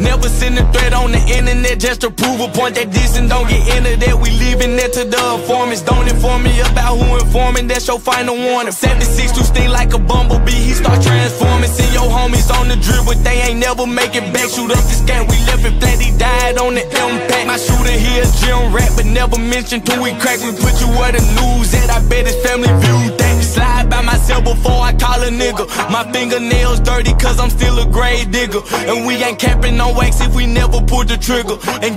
Never send a threat on the internet just to prove a point that this and don't get into that. We leaving that to the informants. Don't inform me about who informing, that's your final warning. 76 to sting like a bumblebee, he start transforming. See your homies on the drip, but they ain't never make it back. Shoot up the scan, we left it flat, he died on the impact. My shooter here, gym rat, but never mentioned till we crack. We put you where the news at, I bet nigga. My fingernails dirty, cause I'm still a grave digger. And we ain't capping on wax if we never pulled the trigger. And